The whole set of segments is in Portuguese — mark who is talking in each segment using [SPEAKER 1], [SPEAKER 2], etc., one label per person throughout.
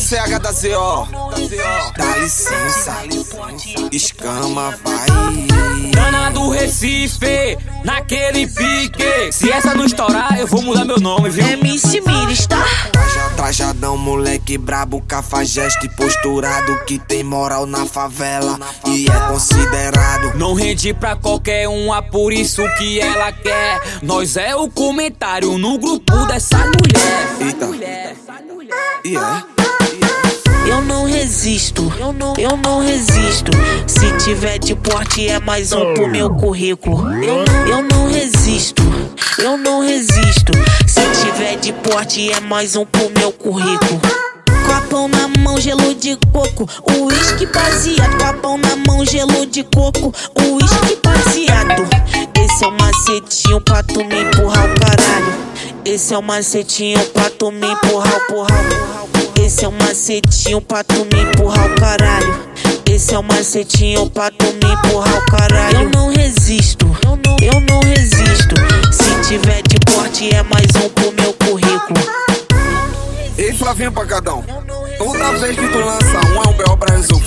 [SPEAKER 1] CH da ZO. Dá licença, escama, vai.
[SPEAKER 2] Dana do Recife, naquele pique. Se essa não estourar, eu vou mudar meu nome, viu?
[SPEAKER 3] MC Miris, tá?
[SPEAKER 1] Traja, trajadão, moleque brabo, cafajeste posturado que tem moral na favela e é considerado.
[SPEAKER 2] Não rende pra qualquer uma, por isso que ela quer. Nós é o comentário no grupo dessa mulher.
[SPEAKER 1] Eita. E é?
[SPEAKER 3] Resisto, eu não, eu não resisto. Se tiver de porte é mais um pro meu currículo. Eu, eu não resisto, eu não resisto. Se tiver de porte é mais um pro meu currículo. Copão na mão, gelo de coco, uísque baseado. Copão na mão, gelo de coco, uísque baseado. Esse é o macetinho pra tu me empurrar o caralho. Esse é o macetinho pra tu me empurrar, porra, porra. Esse é o macetinho pra tu me empurrar o caralho. Esse é o macetinho pra tu me empurrar o caralho. Eu não resisto, eu não, eu não resisto. Se tiver de porte é mais um pro meu currículo.
[SPEAKER 1] Ei, Flavinho Pancadão. Toda vez que tu lança um, é um B.O. pra resolver.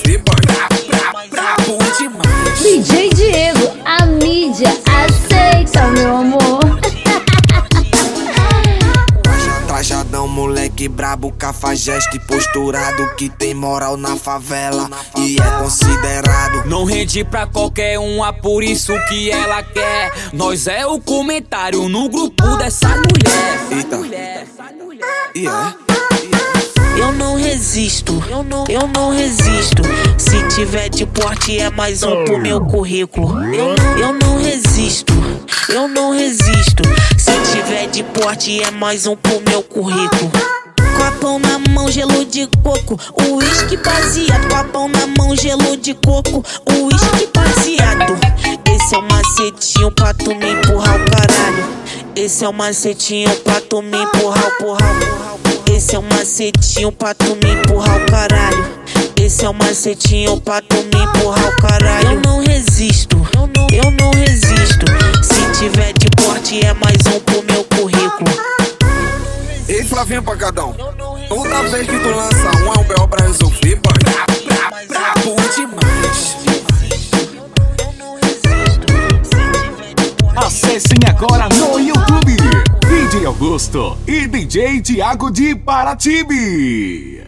[SPEAKER 1] Moleque brabo, cafajeste posturado que tem moral na favela e é considerado.
[SPEAKER 2] Não rende pra qualquer uma, por isso que ela quer. Nós é o comentário no grupo dessa mulher.
[SPEAKER 1] Eita. E é?
[SPEAKER 3] Eu não resisto, eu não, eu não resisto. Se tiver de porte é mais um pro meu currículo. Eu, eu não resisto, eu não resisto. Se tiver de porte é mais um pro meu currículo. Copão na mão, gelo de coco, uísque baseado. Copão na mão, gelo de coco, uísque baseado. Esse é o macetinho pra tu me empurrar o caralho. Esse é o macetinho pra tu me empurrar o porra, porra. Esse é o macetinho pra tu me empurrar o caralho. Esse é o macetinho pra tu me empurrar o caralho. Eu não resisto, eu não,
[SPEAKER 1] Ei, Flavinho Pancadão. Toda vez que tu lança um, é um B.O. pra resolver, boy. Brabo demais.
[SPEAKER 4] Acessem agora no YouTube DJ Augusto e DJ Tiago de Paratibe.